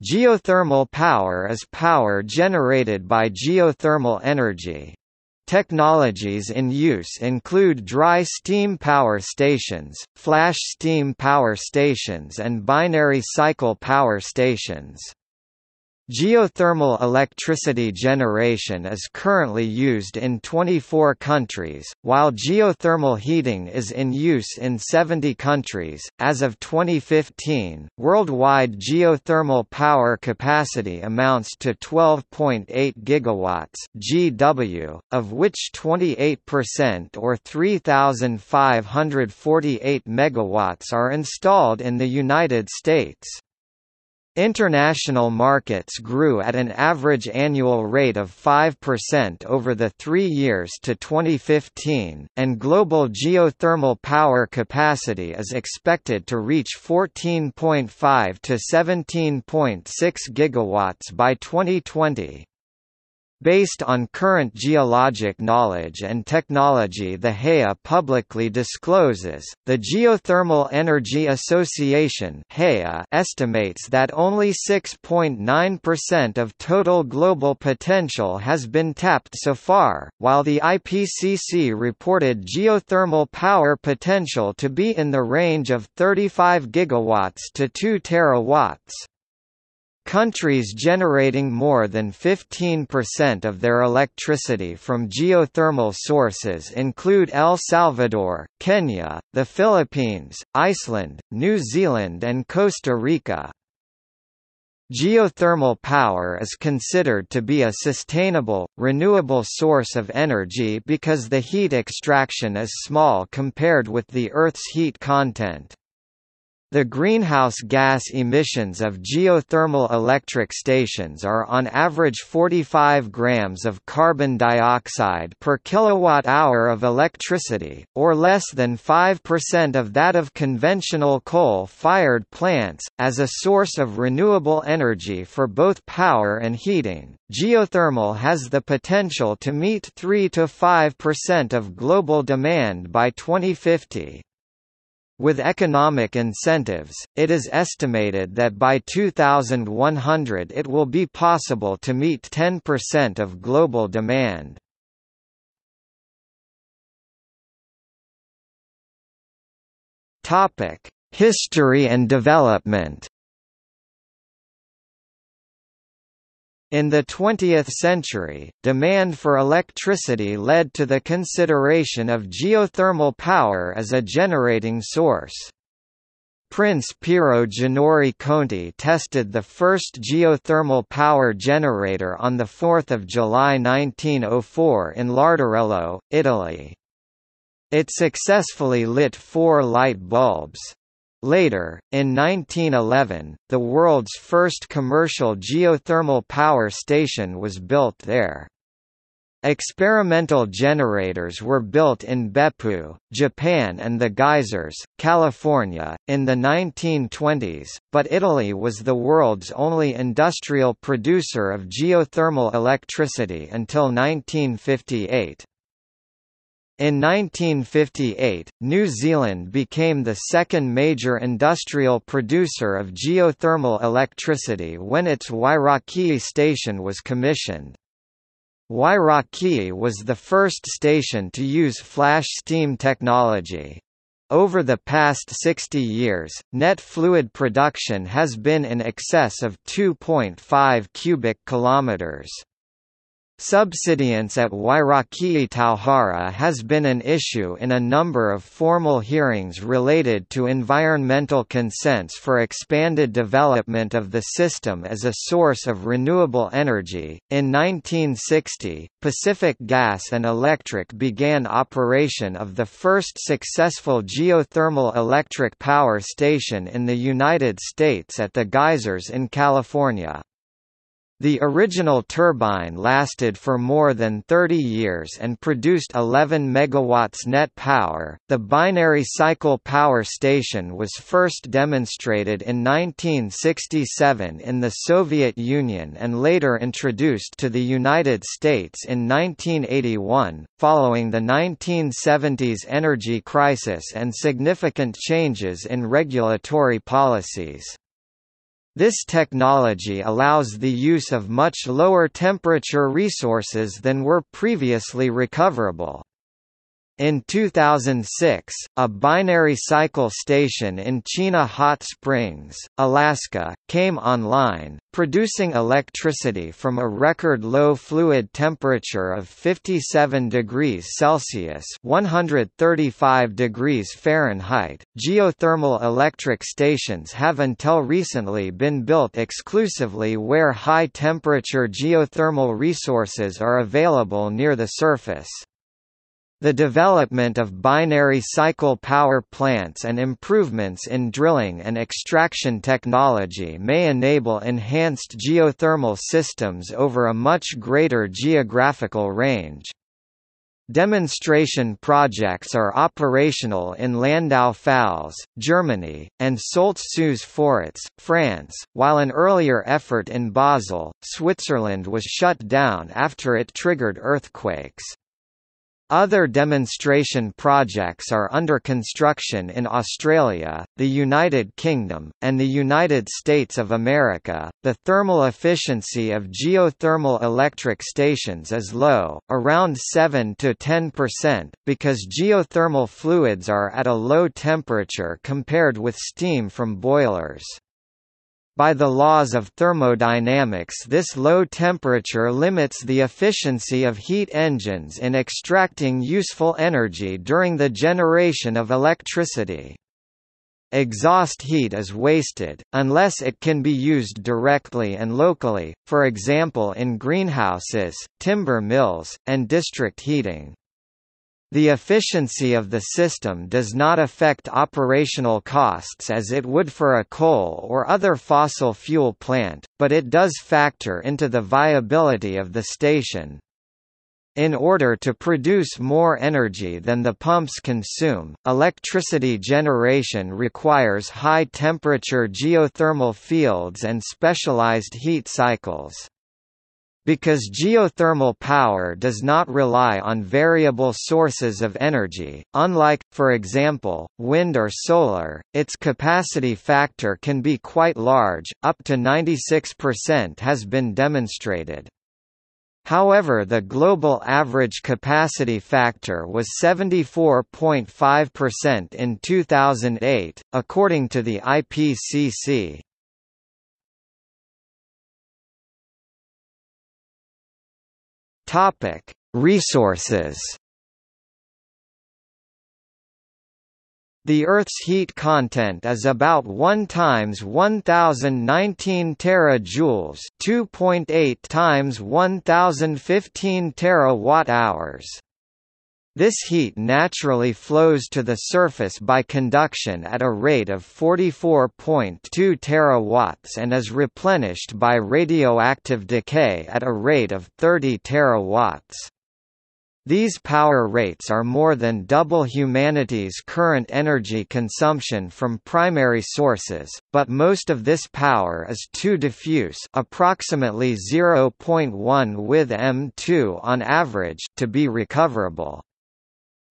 Geothermal power is power generated by geothermal energy. Technologies in use include dry steam power stations, flash steam power stations and binary cycle power stations. Geothermal electricity generation is currently used in 24 countries, while geothermal heating is in use in 70 countries. As of 2015, worldwide geothermal power capacity amounts to 12.8 gigawatts (GW), of which 28% or 3548 megawatts are installed in the United States. International markets grew at an average annual rate of 5% over the three years to 2015, and global geothermal power capacity is expected to reach 14.5 to 17.6 gigawatts by 2020. Based on current geologic knowledge and technology the GEA publicly discloses, the Geothermal Energy Association estimates that only 6.9% of total global potential has been tapped so far, while the IPCC reported geothermal power potential to be in the range of 35 gigawatts to 2 terawatts. Countries generating more than 15% of their electricity from geothermal sources include El Salvador, Kenya, the Philippines, Iceland, New Zealand and Costa Rica. Geothermal power is considered to be a sustainable, renewable source of energy because the heat extraction is small compared with the Earth's heat content. The greenhouse gas emissions of geothermal electric stations are on average 45 grams of carbon dioxide per kilowatt-hour of electricity, or less than 5% of that of conventional coal-fired plants. As a source of renewable energy for both power and heating, geothermal has the potential to meet 3 to 5% of global demand by 2050. With economic incentives, it is estimated that by 2100 it will be possible to meet 10% of global demand. History and development In the 20th century, demand for electricity led to the consideration of geothermal power as a generating source. Prince Piero Ginori Conti tested the first geothermal power generator on 4 July 1904 in Larderello, Italy. It successfully lit four light bulbs. Later, in 1911, the world's first commercial geothermal power station was built there. Experimental generators were built in Beppu, Japan and the Geysers, California, in the 1920s, but Italy was the world's only industrial producer of geothermal electricity until 1958. In 1958, New Zealand became the second major industrial producer of geothermal electricity when its Wairakei station was commissioned. Wairakei was the first station to use flash steam technology. Over the past 60 years, net fluid production has been in excess of 2.5 cubic kilometers. Subsidence at Wairakei Tauhara has been an issue in a number of formal hearings related to environmental consents for expanded development of the system as a source of renewable energy. In 1960, Pacific Gas and Electric began operation of the first successful geothermal electric power station in the United States at the Geysers in California. The original turbine lasted for more than 30 years and produced 11 megawatts net power. The binary cycle power station was first demonstrated in 1967 in the Soviet Union and later introduced to the United States in 1981, following the 1970s energy crisis and significant changes in regulatory policies. This technology allows the use of much lower temperature resources than were previously recoverable. In 2006, a binary cycle station in Chena Hot Springs, Alaska, came online, producing electricity from a record low fluid temperature of 57 degrees Celsius (135 degrees Fahrenheit). Geothermal electric stations have until recently been built exclusively where high-temperature geothermal resources are available near the surface. The development of binary cycle power plants and improvements in drilling and extraction technology may enable enhanced geothermal systems over a much greater geographical range. Demonstration projects are operational in Landau-Pfalz, Germany, and Soultz-sous-Forêts, France, while an earlier effort in Basel, Switzerland was shut down after it triggered earthquakes. Other demonstration projects are under construction in Australia, the United Kingdom, and the United States of America. The thermal efficiency of geothermal electric stations is low, around 7 to 10%, because geothermal fluids are at a low temperature compared with steam from boilers. By the laws of thermodynamics this low temperature limits the efficiency of heat engines in extracting useful energy during the generation of electricity. Exhaust heat is wasted, unless it can be used directly and locally, for example in greenhouses, timber mills, and district heating. The efficiency of the system does not affect operational costs as it would for a coal or other fossil fuel plant, but it does factor into the viability of the station. In order to produce more energy than the pumps consume, electricity generation requires high-temperature geothermal fields and specialized heat cycles. Because geothermal power does not rely on variable sources of energy, unlike, for example, wind or solar, its capacity factor can be quite large, up to 96% has been demonstrated. However the global average capacity factor was 74.5% in 2008, according to the IPCC. Topic: Resources. The Earth's heat content is about 1 times 1019 terajoules, 2.8 times 1015 terawatt-hours. This heat naturally flows to the surface by conduction at a rate of 44.2 terawatts and is replenished by radioactive decay at a rate of 30 terawatts. These power rates are more than double humanity's current energy consumption from primary sources, but most of this power is too diffuse approximately 0.1 with M2 on average to be recoverable.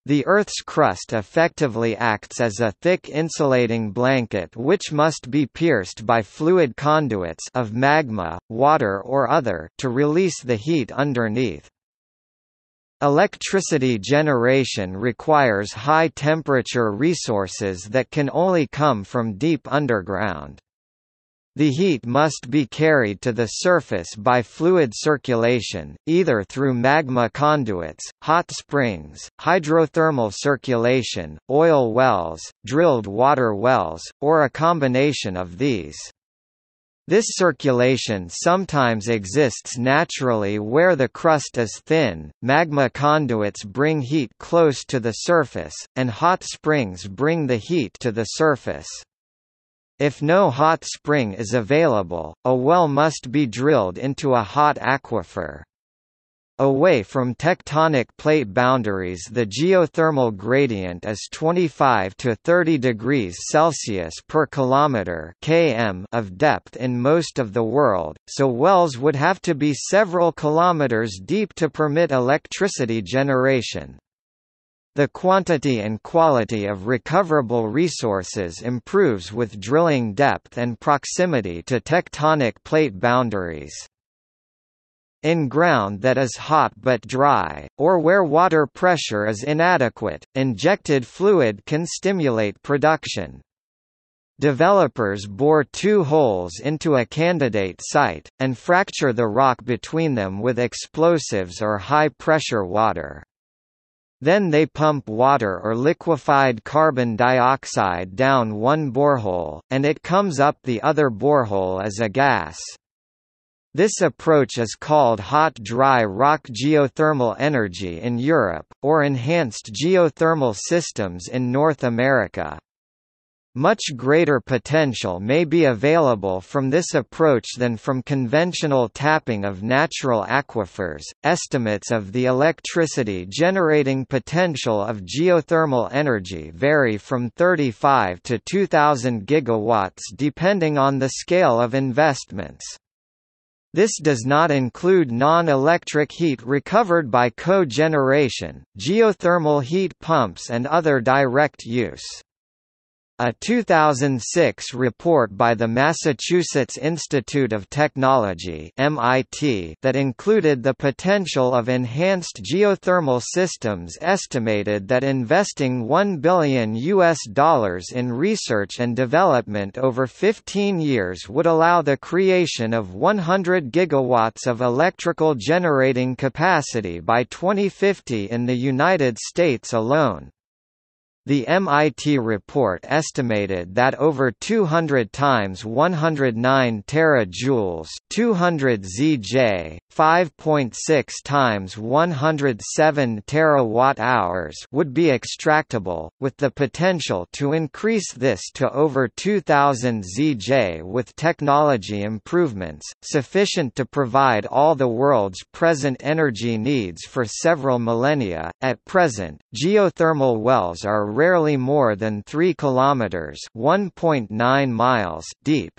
The Earth's crust effectively acts as a thick insulating blanket which must be pierced by fluid conduits of magma, water or other to release the heat underneath. Electricity generation requires high-temperature resources that can only come from deep underground. The heat must be carried to the surface by fluid circulation, either through magma conduits, hot springs, hydrothermal circulation, oil wells, drilled water wells, or a combination of these. This circulation sometimes exists naturally where the crust is thin, magma conduits bring heat close to the surface, and hot springs bring the heat to the surface. If no hot spring is available, a well must be drilled into a hot aquifer. Away from tectonic plate boundaries the geothermal gradient is 25 to 30 degrees Celsius per kilometer km of depth in most of the world, so wells would have to be several kilometers deep to permit electricity generation. The quantity and quality of recoverable resources improves with drilling depth and proximity to tectonic plate boundaries. In ground that is hot but dry, or where water pressure is inadequate, injected fluid can stimulate production. Developers bore two holes into a candidate site, and fracture the rock between them with explosives or high-pressure water. Then they pump water or liquefied carbon dioxide down one borehole, and it comes up the other borehole as a gas. This approach is called hot dry rock geothermal energy in Europe, or enhanced geothermal systems in North America. Much greater potential may be available from this approach than from conventional tapping of natural aquifers. Estimates of the electricity generating potential of geothermal energy vary from 35 to 2000 gigawatts depending on the scale of investments. This does not include non-electric heat recovered by cogeneration, geothermal heat pumps and other direct use. A 2006 report by the Massachusetts Institute of Technology (MIT) that included the potential of enhanced geothermal systems estimated that investing 1 billion US dollars in research and development over 15 years would allow the creation of 100 gigawatts of electrical generating capacity by 2050 in the United States alone. The MIT report estimated that over 200 times 109 terajoules, 200 ZJ, 5.6 times 107 terawatt-hours would be extractable, with the potential to increase this to over 2000 ZJ with technology improvements, sufficient to provide all the world's present energy needs for several millennia. At present, geothermal wells are rarely more than 3 kilometers (1.9 miles) deep.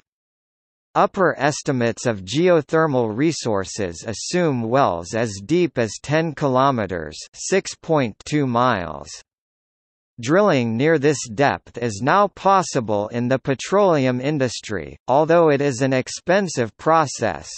Upper estimates of geothermal resources assume wells as deep as 10 kilometers (6.2 miles). Drilling near this depth is now possible in the petroleum industry, although it is an expensive process.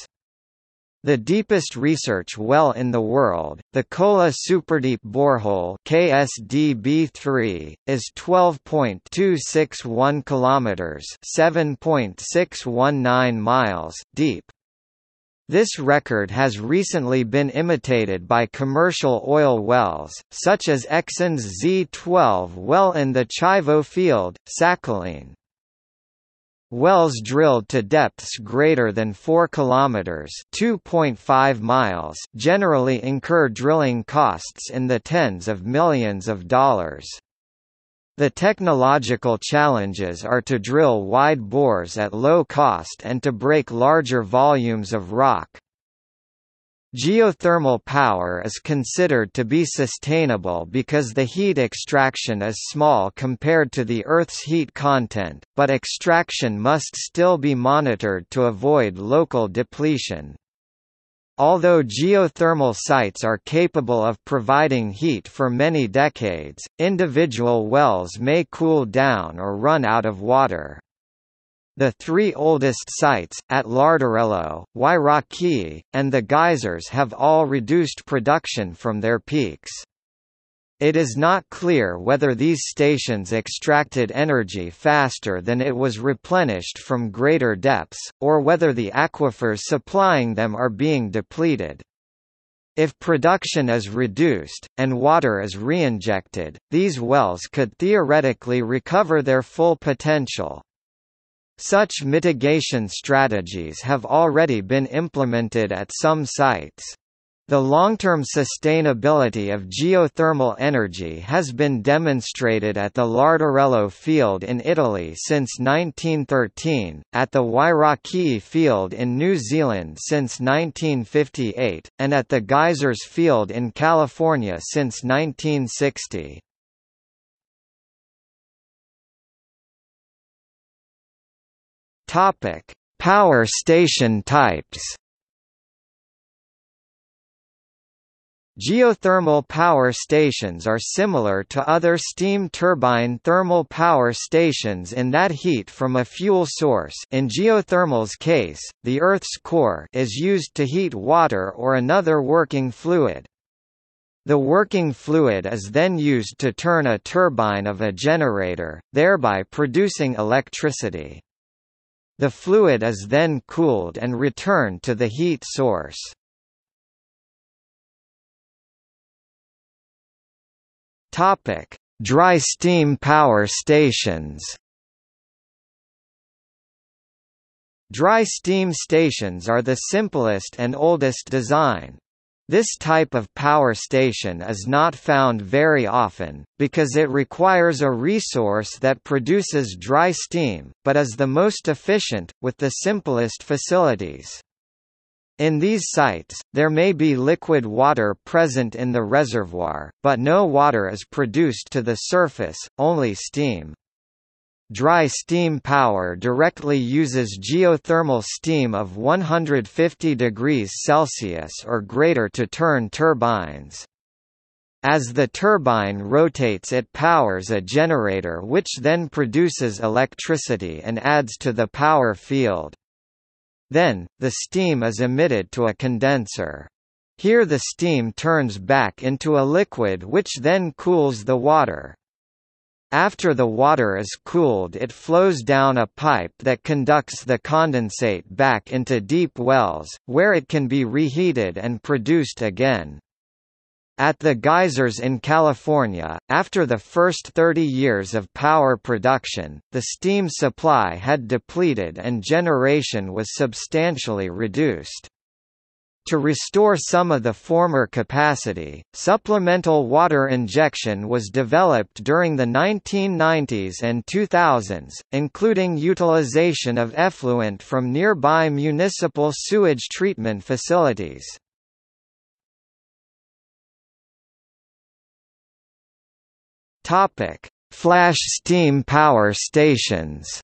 The deepest research well in the world, the Kola Superdeep Borehole (KSDB3), is 12.261 kilometers (7.619 miles) deep. This record has recently been imitated by commercial oil wells, such as Exxon's Z12 well in the Chayvo field, Sakhalin. Wells drilled to depths greater than 4 kilometers (2.5 miles) generally incur drilling costs in the tens of millions of dollars. The technological challenges are to drill wide bores at low cost and to break larger volumes of rock. Geothermal power is considered to be sustainable because the heat extraction is small compared to the Earth's heat content, but extraction must still be monitored to avoid local depletion. Although geothermal sites are capable of providing heat for many decades, individual wells may cool down or run out of water. The three oldest sites, at Larderello, Wairakei, and the geysers have all reduced production from their peaks. It is not clear whether these stations extracted energy faster than it was replenished from greater depths, or whether the aquifers supplying them are being depleted. If production is reduced, and water is reinjected, these wells could theoretically recover their full potential. Such mitigation strategies have already been implemented at some sites. The long-term sustainability of geothermal energy has been demonstrated at the Larderello field in Italy since 1913, at the Wairakei field in New Zealand since 1958, and at the Geysers field in California since 1960. Topic: Power station types. Geothermal power stations are similar to other steam turbine thermal power stations in that heat from a fuel source in geothermal's case, the Earth's core is used to heat water or another working fluid. The working fluid is then used to turn a turbine of a generator, thereby producing electricity. The fluid is then cooled and returned to the heat source. Topic: Dry steam power stations. Dry steam stations are the simplest and oldest design. This type of power station is not found very often, because it requires a resource that produces dry steam, but is the most efficient, with the simplest facilities. In these sites, there may be liquid water present in the reservoir, but no water is produced to the surface, only steam. Dry steam power directly uses geothermal steam of 150 degrees Celsius or greater to turn turbines. As the turbine rotates it powers a generator which then produces electricity and adds to the power field. Then, the steam is emitted to a condenser. Here the steam turns back into a liquid which then cools the water. After the water is cooled it flows down a pipe that conducts the condensate back into deep wells, where it can be reheated and produced again. At the geysers in California, after the first 30 years of power production, the steam supply had depleted and generation was substantially reduced. To restore some of the former capacity, supplemental water injection was developed during the 1990s and 2000s, including utilization of effluent from nearby municipal sewage treatment facilities. Flash steam power stations.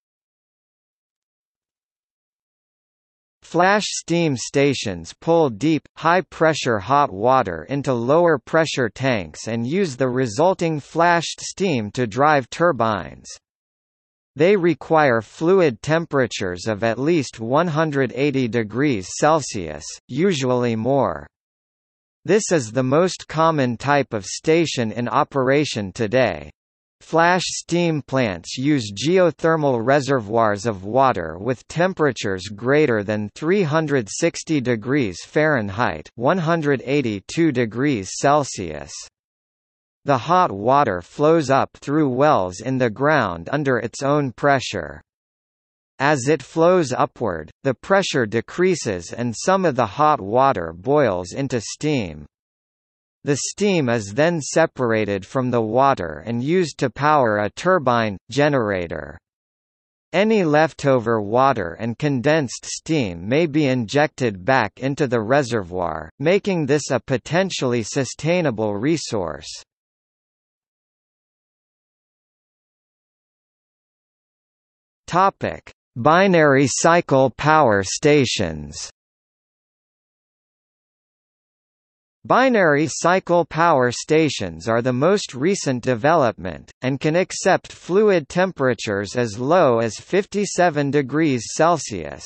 Flash steam stations pull deep, high-pressure hot water into lower-pressure tanks and use the resulting flashed steam to drive turbines. They require fluid temperatures of at least 180 degrees Celsius, usually more. This is the most common type of station in operation today. Flash steam plants use geothermal reservoirs of water with temperatures greater than 360 degrees Fahrenheit 182 degrees Celsius. The hot water flows up through wells in the ground under its own pressure. As it flows upward, the pressure decreases and some of the hot water boils into steam. The steam is then separated from the water and used to power a turbine, generator. Any leftover water and condensed steam may be injected back into the reservoir, making this a potentially sustainable resource. Topic: Binary cycle power stations Binary cycle power stations are the most recent development, and can accept fluid temperatures as low as 57 degrees Celsius.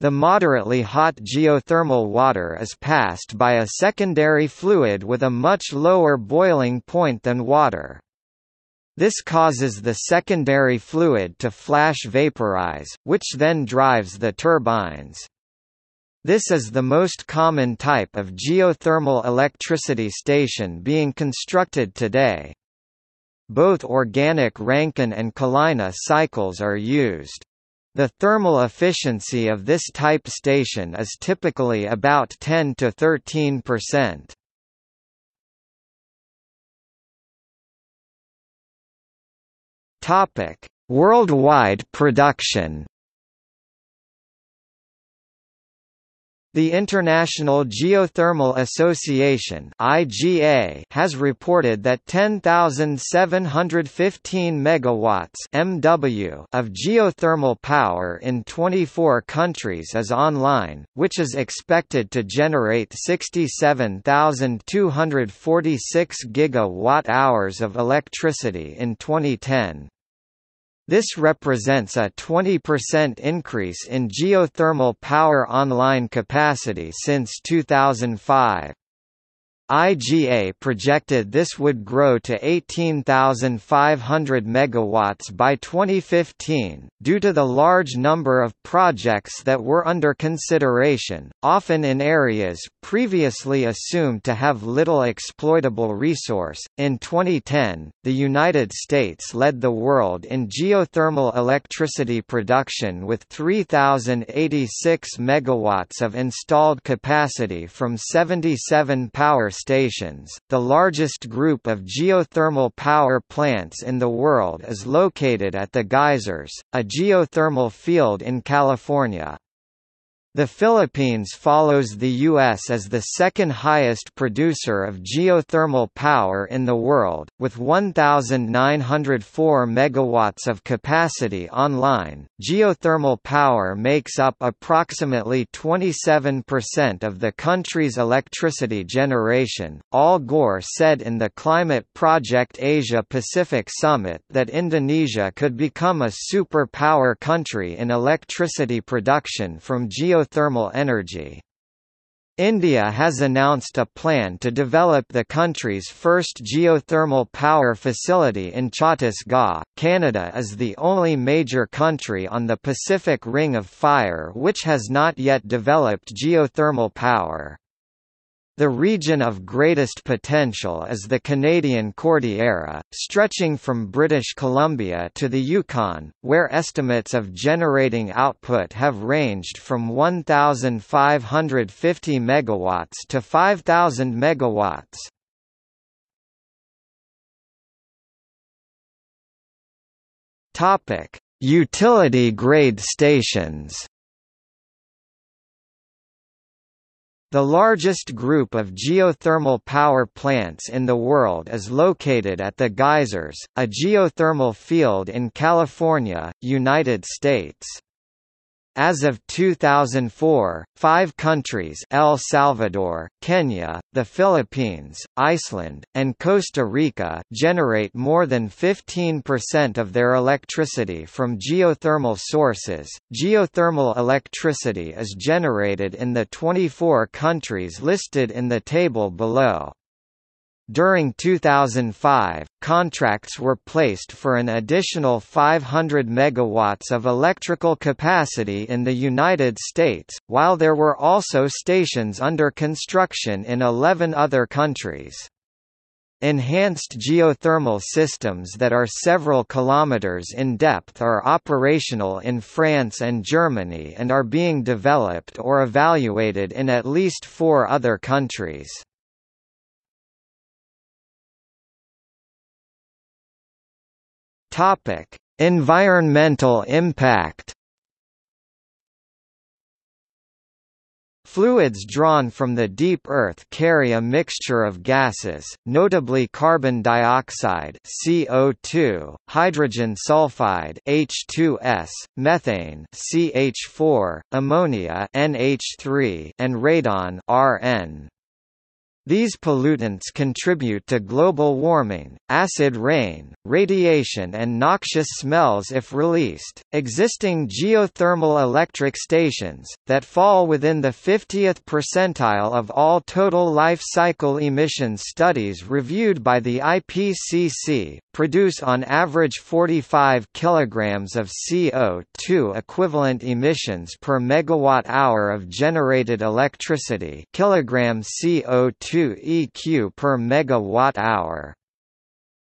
The moderately hot geothermal water is passed by a secondary fluid with a much lower boiling point than water. This causes the secondary fluid to flash vaporize, which then drives the turbines. This is the most common type of geothermal electricity station being constructed today. Both organic Rankine and Kalina cycles are used. The thermal efficiency of this type station is typically about 10 to 13 percent. Worldwide production. The International Geothermal Association (IGA) has reported that 10,715 megawatts (MW) of geothermal power in 24 countries is online, which is expected to generate 67,246 gigawatt-hours of electricity in 2010. This represents a 20% increase in geothermal power online capacity since 2005. IGA projected this would grow to 18,500 megawatts by 2015, due to the large number of projects that were under consideration, often in areas previously assumed to have little exploitable resource. In 2010, the United States led the world in geothermal electricity production with 3,086 megawatts of installed capacity from 77 power stations. The largest group of geothermal power plants in the world is located at the Geysers, a geothermal field in California. The Philippines follows the U.S. as the second highest producer of geothermal power in the world, with 1,904 megawatts of capacity online. Geothermal power makes up approximately 27% of the country's electricity generation. Al Gore said in the Climate Project Asia Pacific Summit that Indonesia could become a superpower country in electricity production from geothermal geothermal energy. India has announced a plan to develop the country's first geothermal power facility in Chhattisgarh. Canada is the only major country on the Pacific Ring of Fire which has not yet developed geothermal power. The region of greatest potential is the Canadian Cordillera, stretching from British Columbia to the Yukon, where estimates of generating output have ranged from 1,550 megawatts to 5,000 megawatts. Topic: Utility grade stations. The largest group of geothermal power plants in the world is located at the Geysers, a geothermal field in California, United States. As of 2004, five countries El Salvador, Kenya, the Philippines, Iceland, and Costa Rica generate more than 15% of their electricity from geothermal sources. Geothermal electricity is generated in the 24 countries listed in the table below. During 2005, contracts were placed for an additional 500 megawatts of electrical capacity in the United States, while there were also stations under construction in 11 other countries. Enhanced geothermal systems that are several kilometers in depth are operational in France and Germany and are being developed or evaluated in at least four other countries. Topic: Environmental impact. Fluids drawn from the deep earth carry a mixture of gases, notably carbon dioxide (CO2), hydrogen sulfide (H2S), methane (CH4), ammonia (NH3), and radon (RN). These pollutants contribute to global warming, acid rain, radiation and noxious smells if released. Existing geothermal electric stations, that fall within the 50th percentile of all total life cycle emissions studies reviewed by the IPCC, produce on average 45 kg of CO2 equivalent emissions per megawatt-hour of generated electricity kilogram CO2 EQ per megawatt-hour.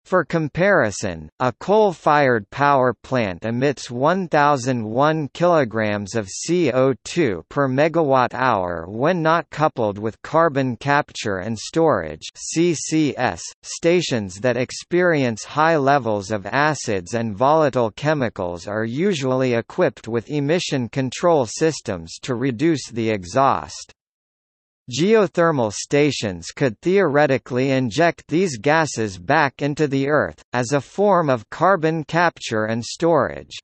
For comparison, a coal-fired power plant emits 1001 kg of CO2 per megawatt-hour when not coupled with carbon capture and storage (CCS). Stations that experience high levels of acids and volatile chemicals are usually equipped with emission control systems to reduce the exhaust. Geothermal stations could theoretically inject these gases back into the Earth, as a form of carbon capture and storage.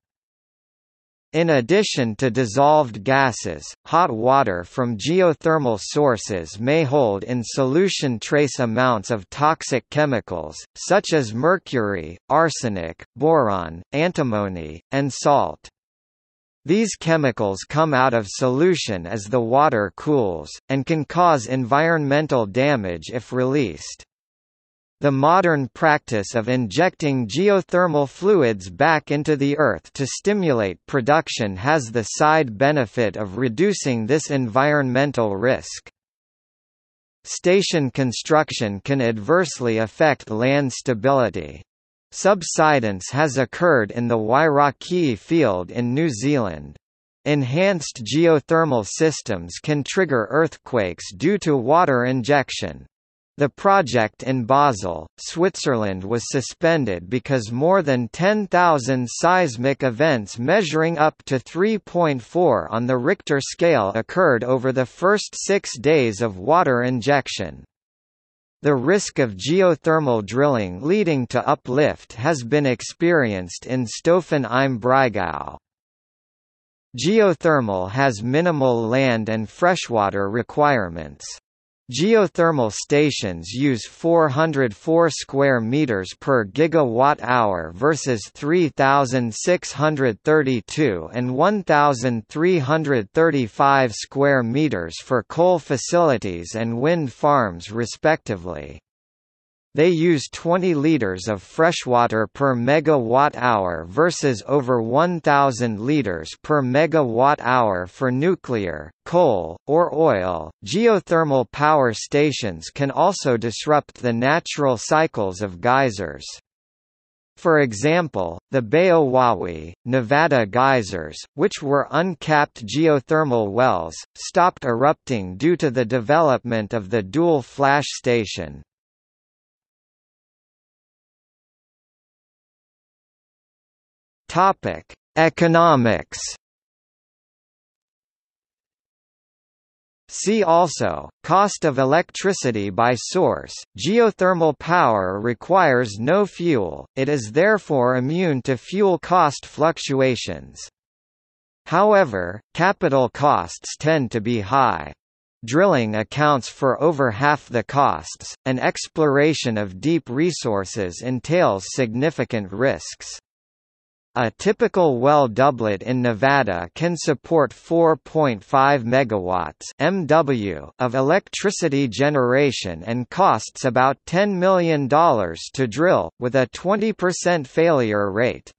In addition to dissolved gases, hot water from geothermal sources may hold in solution trace amounts of toxic chemicals, such as mercury, arsenic, boron, antimony, and salt. These chemicals come out of solution as the water cools, and can cause environmental damage if released. The modern practice of injecting geothermal fluids back into the earth to stimulate production has the side benefit of reducing this environmental risk. Station construction can adversely affect land stability. Subsidence has occurred in the Wairakei field in New Zealand. Enhanced geothermal systems can trigger earthquakes due to water injection. The project in Basel, Switzerland was suspended because more than 10,000 seismic events measuring up to 3.4 on the Richter scale occurred over the first six days of water injection. The risk of geothermal drilling leading to uplift has been experienced in Staufen im Breisgau. Geothermal has minimal land and freshwater requirements. Geothermal stations use 404 square meters per gigawatt hour versus 3632 and 1335 square meters for coal facilities and wind farms respectively. They use 20 liters of freshwater per megawatt-hour versus over 1,000 liters per megawatt-hour for nuclear, coal, or oil. Geothermal power stations can also disrupt the natural cycles of geysers. For example, the Beowawe, Nevada geysers, which were uncapped geothermal wells, stopped erupting due to the development of the dual flash station, Topic: Economics. See also, cost of electricity by source. Geothermal power requires no fuel, it is therefore immune to fuel cost fluctuations. However, capital costs tend to be high. Drilling accounts for over half the costs, and exploration of deep resources entails significant risks. A typical well doublet in Nevada can support 4.5 megawatts (MW) of electricity generation and costs about $10 million to drill, with a 20% failure rate.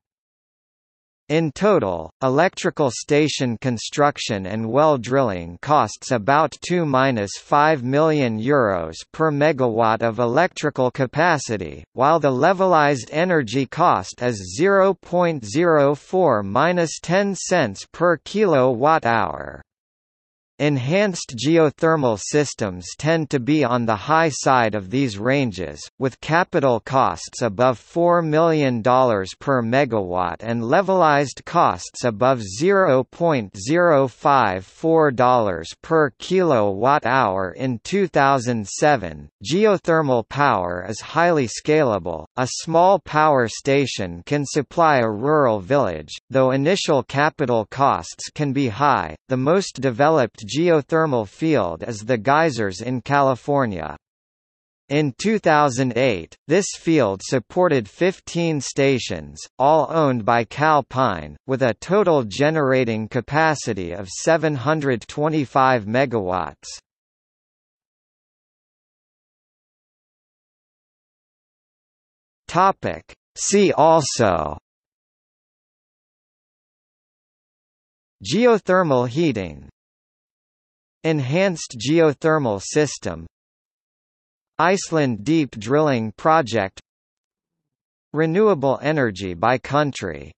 In total, electrical station construction and well drilling costs about 2–5 million euros per megawatt of electrical capacity, while the levelized energy cost is 0.04–10 cents per kilowatt-hour. Enhanced geothermal systems tend to be on the high side of these ranges, with capital costs above $4 million per megawatt and levelized costs above $0.054 per kilowatt-hour in 2007. Geothermal power is highly scalable. A small power station can supply a rural village, though initial capital costs can be high. The most developed geothermal field is the geysers in California. In 2008, this field supported 15 stations, all owned by Calpine, with a total generating capacity of 725 megawatts. Topic: See also Geothermal heating Enhanced geothermal system. Iceland Deep Drilling Project. Renewable energy by country